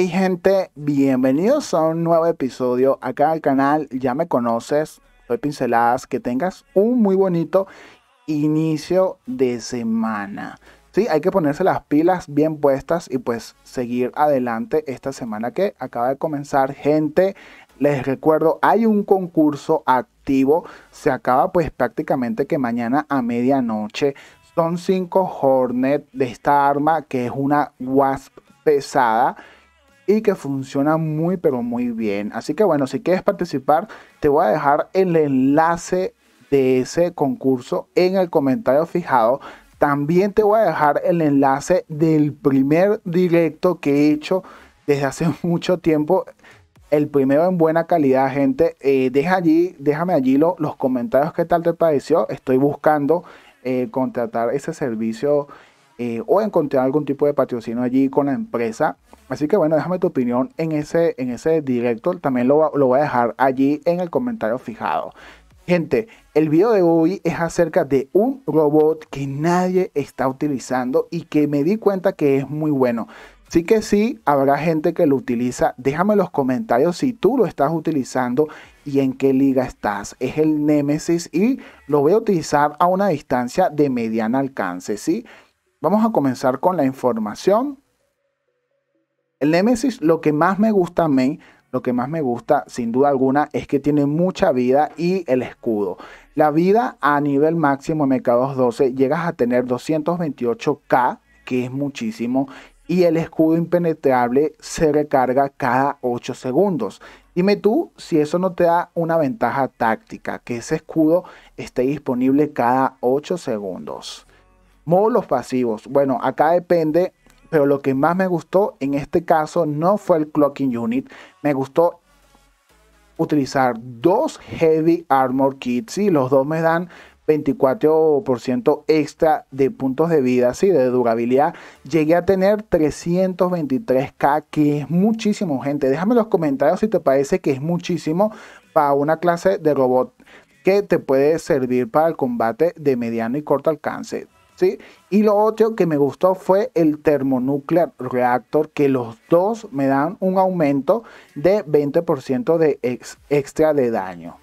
Hey gente, bienvenidos a un nuevo episodio acá al canal. Ya me conoces, soy Pinceladas. Que tengas un muy bonito inicio de semana. Sí, hay que ponerse las pilas bien puestas y pues seguir adelante esta semana que acaba de comenzar. Gente, les recuerdo, hay un concurso activo. Se acaba pues prácticamente que mañana a medianoche. Son cinco Hornet de esta arma que es una Wasp pesada y que funciona muy pero muy bien. Así que bueno, si quieres participar, te voy a dejar el enlace de ese concurso en el comentario fijado. También te voy a dejar el enlace del primer directo que he hecho desde hace mucho tiempo el primero en buena calidad, gente. Eh, deja allí, déjame allí los comentarios qué tal te pareció. Estoy buscando eh, contratar ese servicio eh, o encontrar algún tipo de patrocinio allí con la empresa. Así que bueno, déjame tu opinión en ese, en ese directo. También lo, lo voy a dejar allí en el comentario fijado. Gente, el video de hoy es acerca de un robot que nadie está utilizando y que me di cuenta que es muy bueno. Sí que sí, habrá gente que lo utiliza. Déjame en los comentarios si tú lo estás utilizando y en qué liga estás. Es el Nemesis y lo voy a utilizar a una distancia de mediana alcance, ¿sí? Vamos a comenzar con la información. El Nemesis, lo que más me gusta a mí, lo que más me gusta sin duda alguna es que tiene mucha vida y el escudo. La vida a nivel máximo en MK212 llegas a tener 228k, que es muchísimo, y el escudo impenetrable se recarga cada 8 segundos. Dime tú si eso no te da una ventaja táctica, que ese escudo esté disponible cada 8 segundos. Módulos pasivos. Bueno, acá depende, pero lo que más me gustó en este caso no fue el clocking unit. Me gustó utilizar dos Heavy Armor Kits. y los dos me dan 24% extra de puntos de vida, sí, de durabilidad. Llegué a tener 323k, que es muchísimo, gente. Déjame en los comentarios si te parece que es muchísimo para una clase de robot que te puede servir para el combate de mediano y corto alcance. Y lo otro que me gustó fue el Thermonuclear Reactor, que los dos me dan un aumento de 20% de extra de daño.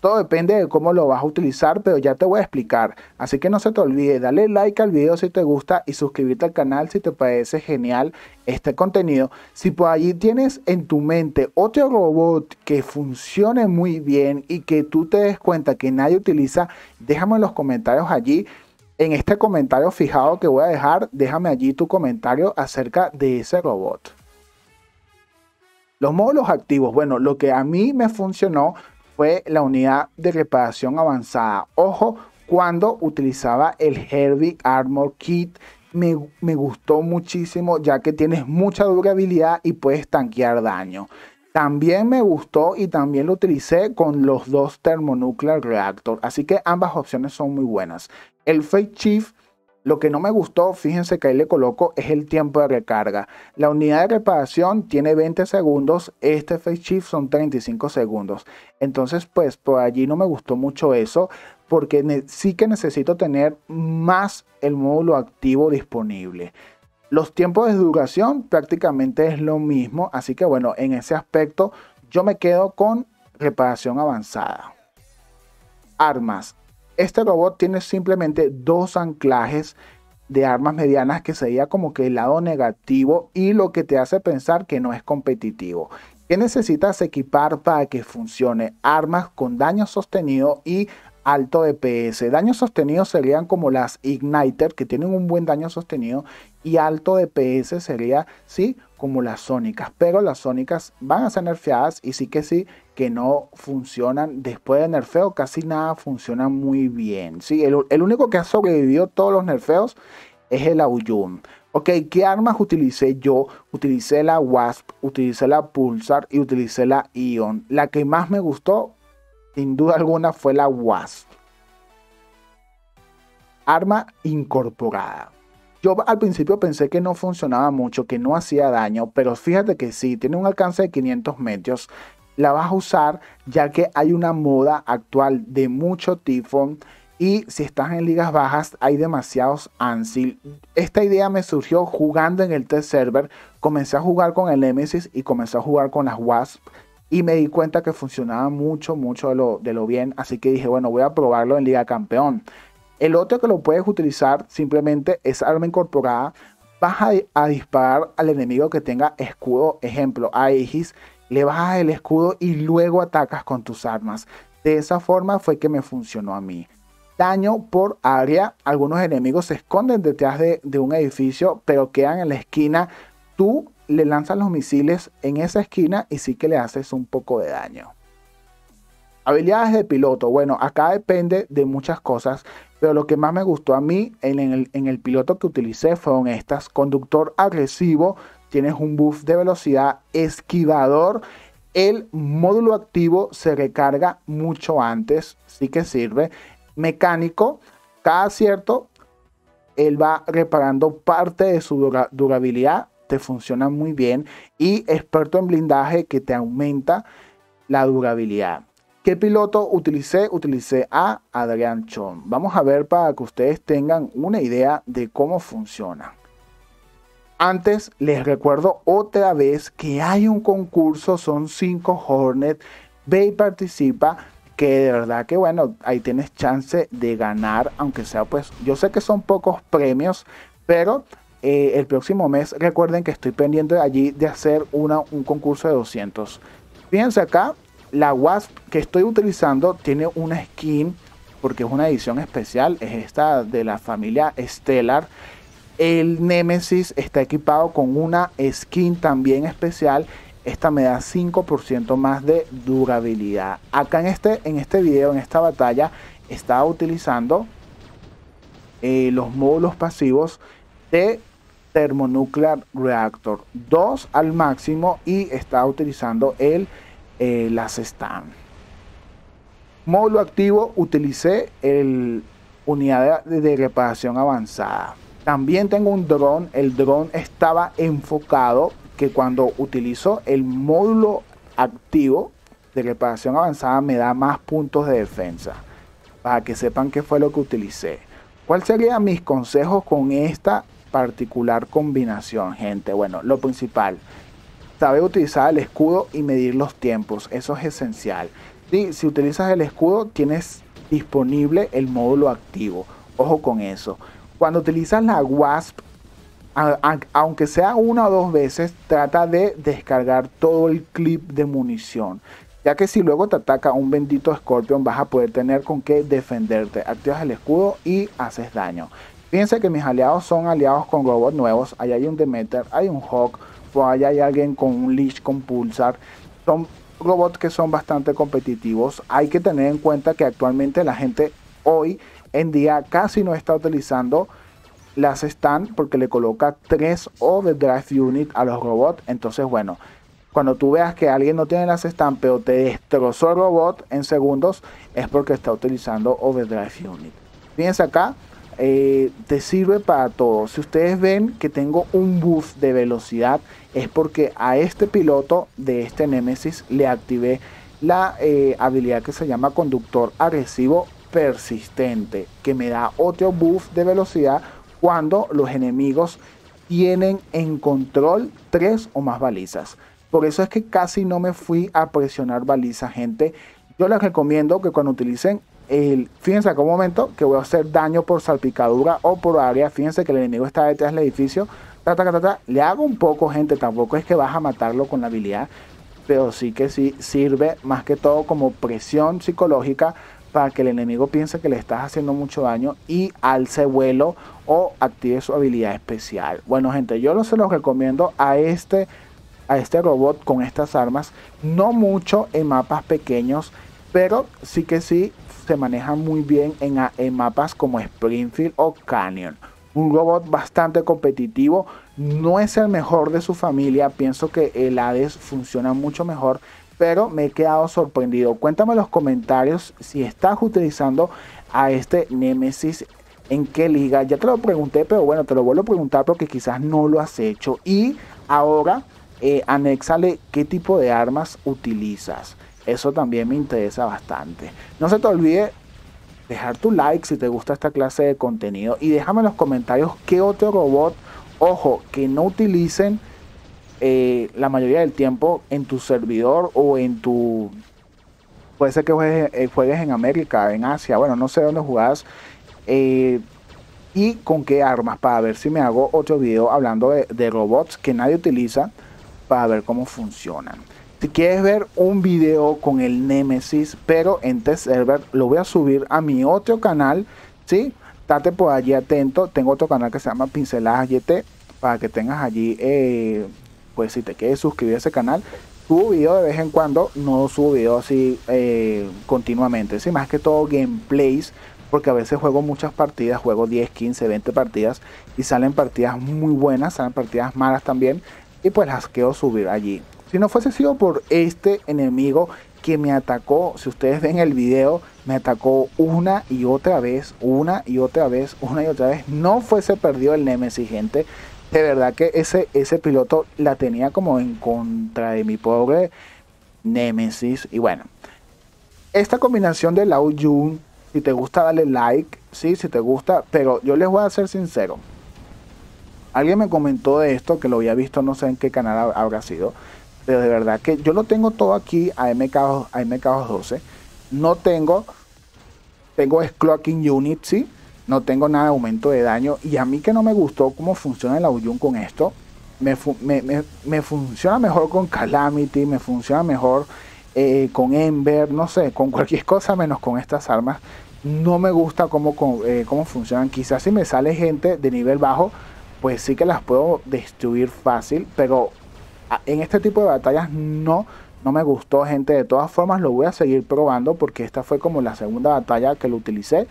Todo depende de cómo lo vas a utilizar, pero ya te voy a explicar. Así que no se te olvide, darle like al video si te gusta y suscribirte al canal si te parece genial este contenido. Si por allí tienes en tu mente otro robot que funcione muy bien y que tú te des cuenta que nadie utiliza, déjame en los comentarios allí. En este comentario fijado que voy a dejar, déjame allí tu comentario acerca de ese robot. Los módulos activos, bueno, lo que a mí me funcionó fue la unidad de reparación avanzada. Ojo, cuando utilizaba el Heavy Armor Kit, me, me, gustó muchísimo ya que tienes mucha durabilidad y puedes tanquear daño. También me gustó y también lo utilicé con los dos Thermonuclear Reactor, así que ambas opciones son muy buenas. El Fake Chief lo que no me gustó, fíjense que ahí le coloco, es el tiempo de recarga. La unidad de reparación tiene 20 segundos, este Face Shift son 35 segundos. Entonces, pues por allí no me gustó mucho eso, porque sí que necesito tener más el módulo activo disponible. Los tiempos de duración prácticamente es lo mismo, así que bueno, en ese aspecto yo me quedo con reparación avanzada. Armas. Este robot tiene simplemente dos anclajes de armas medianas que sería como que el lado negativo y lo que te hace pensar que no es competitivo. ¿Qué necesitas equipar para que funcione? Armas con daño sostenido y alto DPS. Daño sostenido serían como las Igniter que tienen un buen daño sostenido y alto DPS sería, sí, como las sónicas. Pero las sónicas van a ser nerfeadas y sí que sí que no funcionan. Después de nerfeo casi nada funciona muy bien. ¿sí? El, único que ha sobrevivido todos los nerfeos es el Auyum. Ok, ¿qué armas utilicé yo? Utilicé la Wasp, utilicé la Pulsar y utilicé la Ion. La que más me gustó, sin duda alguna, fue la Wasp. Arma incorporada. Yo al principio pensé que no funcionaba mucho, que no hacía daño, pero fíjate que sí, tiene un alcance de 500 metros la vas a usar ya que hay una moda actual de mucho tifón Y si estás en ligas bajas, hay demasiados ANSI. Esta idea me surgió jugando en el test server. Comencé a jugar con el Nemesis y comencé a jugar con las Wasp. Y me di cuenta que funcionaba mucho, mucho de lo, de lo bien. Así que dije, bueno, voy a probarlo en Liga Campeón. El otro que lo puedes utilizar simplemente es arma incorporada. Vas a, a disparar al enemigo que tenga escudo. Ejemplo, a Aegis. Le bajas el escudo y luego atacas con tus armas. De esa forma fue que me funcionó a mí daño por área. Algunos enemigos se esconden detrás de, un edificio, pero quedan en la esquina. Tú le lanzas los misiles en esa esquina y sí que le haces un poco de daño. Habilidades de piloto. Bueno, acá depende de muchas cosas, pero lo que más me gustó a mí en el, en el piloto que utilicé fueron estas. Conductor agresivo, tienes un buff de velocidad, esquivador. El módulo activo se recarga mucho antes, sí que sirve mecánico, cada cierto, él va reparando parte de su durabilidad, te funciona muy bien. Y experto en blindaje que te aumenta la durabilidad. ¿Qué piloto utilicé? Utilicé a Adrián Chon. Vamos a ver para que ustedes tengan una idea de cómo funciona. Antes les recuerdo otra vez que hay un concurso, son 5 Hornet. Ve y participa que de verdad que bueno, ahí tienes chance de ganar, aunque sea pues, yo sé que son pocos premios, pero eh, el próximo mes recuerden que estoy pendiente de allí de hacer una, un concurso de 200. Fíjense acá, la Wasp que estoy utilizando tiene una skin, porque es una edición especial, es esta de la familia Stellar. El Nemesis está equipado con una skin también especial esta me da 5% más de durabilidad. Acá en este, en este video, en esta batalla, estaba utilizando eh, los módulos pasivos de Thermonuclear Reactor 2 al máximo y estaba utilizando el eh, las stand. Módulo activo, utilicé el unidad de, reparación avanzada. También tengo un dron, el dron estaba enfocado que cuando utilizo el módulo activo de reparación avanzada me da más puntos de defensa. Para que sepan qué fue lo que utilicé. ¿Cuáles serían mis consejos con esta particular combinación, gente? Bueno, lo principal, saber utilizar el escudo y medir los tiempos. Eso es esencial. Y si utilizas el escudo, tienes disponible el módulo activo. Ojo con eso. Cuando utilizas la WASP aunque sea una o dos veces, trata de descargar todo el clip de munición. Ya que si luego te ataca un bendito Scorpion, vas a poder tener con qué defenderte. Activas el escudo y haces daño. Fíjense que mis aliados son aliados con robots nuevos. Allá hay un Demeter, hay un Hawk, por allá hay alguien con un Leash con Pulsar. Son robots que son bastante competitivos. Hay que tener en cuenta que actualmente la gente hoy en día casi no está utilizando las están porque le coloca 3 overdrive unit a los robots. Entonces, bueno, cuando tú veas que alguien no tiene las stand pero te destrozó el robot en segundos, es porque está utilizando overdrive unit. Fíjense acá, eh, te sirve para todo. Si ustedes ven que tengo un buff de velocidad, es porque a este piloto de este Nemesis le activé la eh, habilidad que se llama conductor agresivo persistente, que me da otro buff de velocidad cuando los enemigos tienen en control tres o más balizas. Por eso es que casi no me fui a presionar balizas, gente. Yo les recomiendo que cuando utilicen el, fíjense un momento que voy a hacer daño por salpicadura o por área. Fíjense que el enemigo está detrás del edificio. le hago un poco, gente. Tampoco es que vas a matarlo con la habilidad, pero sí que sí sirve más que todo como presión psicológica para que el enemigo piense que le estás haciendo mucho daño y alce vuelo o active su habilidad especial. Bueno, gente, yo se los recomiendo a este, a este robot con estas armas. No mucho en mapas pequeños, pero sí que sí se maneja muy bien en, en mapas como Springfield o Canyon. Un robot bastante competitivo. No es el mejor de su familia. Pienso que el Hades funciona mucho mejor pero me he quedado sorprendido. Cuéntame en los comentarios si estás utilizando a este Nemesis en qué liga. Ya te lo pregunté, pero bueno, te lo vuelvo a preguntar porque quizás no lo has hecho. Y ahora, eh, anexale qué tipo de armas utilizas. Eso también me interesa bastante. No se te olvide dejar tu like si te gusta esta clase de contenido y déjame en los comentarios qué otro robot, ojo, que no utilicen eh, la mayoría del tiempo en tu servidor o en tu... Puede ser que juegues, eh, en América, en Asia, bueno, no sé dónde jugás. Eh, y con qué armas para ver si me hago otro video hablando de robots que nadie utiliza para ver cómo funcionan. Si quieres ver un video con el Nemesis, pero en test server, lo voy a subir a mi otro canal, ¿sí? Date por allí atento. Tengo otro canal que se llama Pinceladas YT para que tengas allí, eh, pues si te quieres suscribir a ese canal. Subo video de vez en cuando, no subo video así eh, continuamente, ¿sí? Más que todo gameplays, porque a veces juego muchas partidas, juego 10, 15, 20 partidas y salen partidas muy buenas, salen partidas malas también y pues las quiero subir allí. Si no fuese sido por este enemigo que me atacó, si ustedes ven el video, me atacó una y otra vez, una y otra vez, una y otra vez. No fuese perdido el Nemesis, gente. De verdad que ese, ese piloto la tenía como en contra de mi pobre Nemesis. Y bueno, esta combinación de Lao Jun, si te gusta, dale like. Sí, si te gusta, pero yo les voy a ser sincero. Alguien me comentó de esto, que lo había visto, no sé en qué canal habrá sido de verdad que yo lo tengo todo aquí a MK, a MK12. No tengo, tengo clocking unit, ¿sí? No tengo nada de aumento de daño. Y a mí que no me gustó cómo funciona el Auyun con esto. Me, me, funciona mejor con Calamity, me funciona mejor eh, con Ember, no sé, con cualquier cosa menos con estas armas. No me gusta cómo, eh, cómo funcionan. Quizás si me sale gente de nivel bajo, pues sí que las puedo destruir fácil, pero en este tipo de batallas no, no me gustó, gente. De todas formas, lo voy a seguir probando porque esta fue como la segunda batalla que lo utilicé.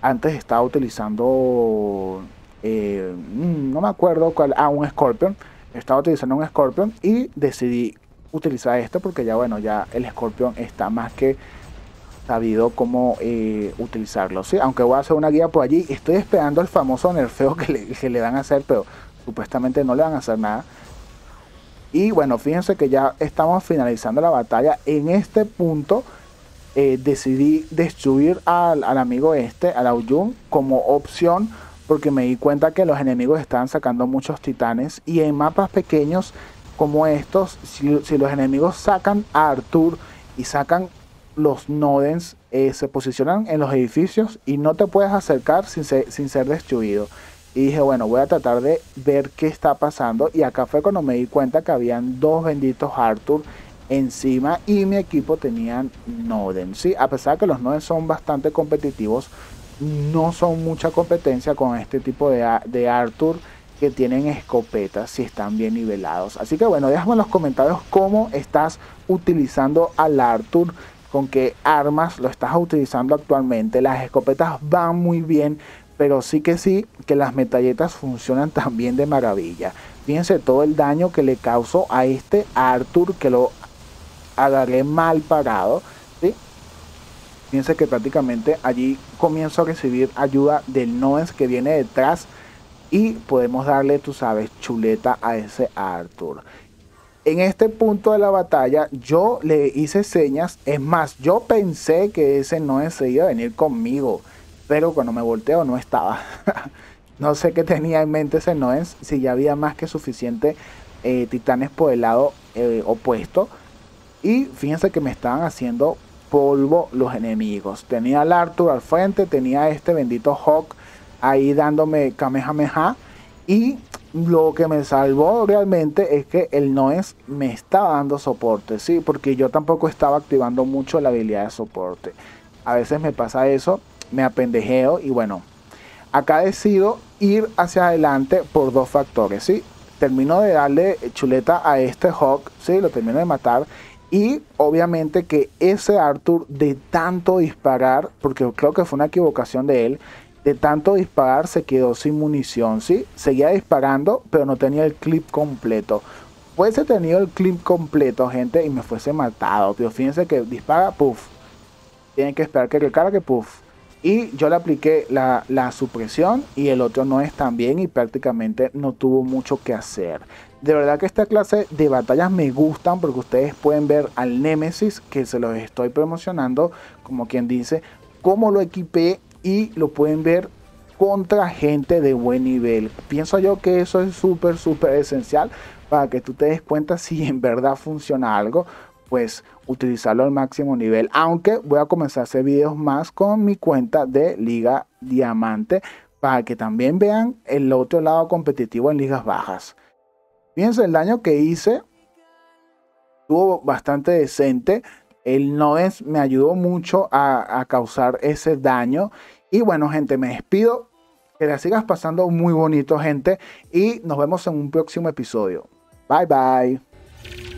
Antes estaba utilizando, eh, mm, no me acuerdo cuál, ah, un Scorpion. Estaba utilizando un Scorpion y decidí utilizar este porque ya, bueno, ya el Scorpion está más que sabido cómo eh, utilizarlo. ¿sí? Aunque voy a hacer una guía por allí, estoy esperando el famoso nerfeo que le, que le van a hacer, pero supuestamente no le van a hacer nada. Y bueno, fíjense que ya estamos finalizando la batalla. En este punto eh, decidí destruir al, amigo este, al Aoyun, como opción porque me di cuenta que los enemigos estaban sacando muchos titanes y en mapas pequeños como estos, si, los enemigos sacan a Arthur y sacan los Nodens, eh, se posicionan en los edificios y no te puedes acercar sin sin ser destruido. Y dije, bueno, voy a tratar de ver qué está pasando. Y acá fue cuando me di cuenta que habían dos benditos Arthur encima y mi equipo tenían Noden. Sí, a pesar de que los Noden son bastante competitivos, no son mucha competencia con este tipo de, de Arthur que tienen escopetas si están bien nivelados. Así que bueno, déjame en los comentarios cómo estás utilizando al Arthur, con qué armas lo estás utilizando actualmente. Las escopetas van muy bien, pero sí que sí que las metalletas funcionan también de maravilla. Fíjense todo el daño que le causó a este Arthur que lo agarré mal parado. ¿sí? Fíjense que prácticamente allí comienzo a recibir ayuda del Noens que viene detrás y podemos darle, tú sabes, chuleta a ese Arthur. En este punto de la batalla yo le hice señas, es más, yo pensé que ese Noens se iba a venir conmigo pero cuando me volteo no estaba. no sé qué tenía en mente ese Noens, si ya había más que suficiente eh, titanes por el lado eh, opuesto. Y fíjense que me estaban haciendo polvo los enemigos. Tenía al Arthur al frente, tenía este bendito Hawk ahí dándome Kamehameha. Y lo que me salvó realmente es que el Noes me estaba dando soporte, sí, porque yo tampoco estaba activando mucho la habilidad de soporte. A veces me pasa eso me apendejeo y bueno, acá decido ir hacia adelante por dos factores, ¿sí? Termino de darle chuleta a este Hawk, ¿sí? Lo termino de matar y obviamente que ese Arthur de tanto disparar, porque creo que fue una equivocación de él, de tanto disparar se quedó sin munición, ¿sí? Seguía disparando, pero no tenía el clip completo. Fuese tenido el clip completo, gente, y me fuese matado. Pero fíjense que dispara, puff. Tienen que esperar que recargue, puff y yo le apliqué la, supresión y el otro no es tan bien y prácticamente no tuvo mucho que hacer. De verdad que esta clase de batallas me gustan porque ustedes pueden ver al Nemesis que se los estoy promocionando como quien dice cómo lo equipé y lo pueden ver contra gente de buen nivel. Pienso yo que eso es súper, súper esencial para que tú te des cuenta si en verdad funciona algo, pues utilizarlo al máximo nivel. Aunque voy a comenzar a hacer videos más con mi cuenta de Liga Diamante para que también vean el otro lado competitivo en ligas bajas. Fíjense el daño que hice. Estuvo bastante decente. El Nodes me ayudó mucho a, a causar ese daño. Y bueno, gente, me despido. Que la sigas pasando muy bonito, gente. Y nos vemos en un próximo episodio. Bye bye.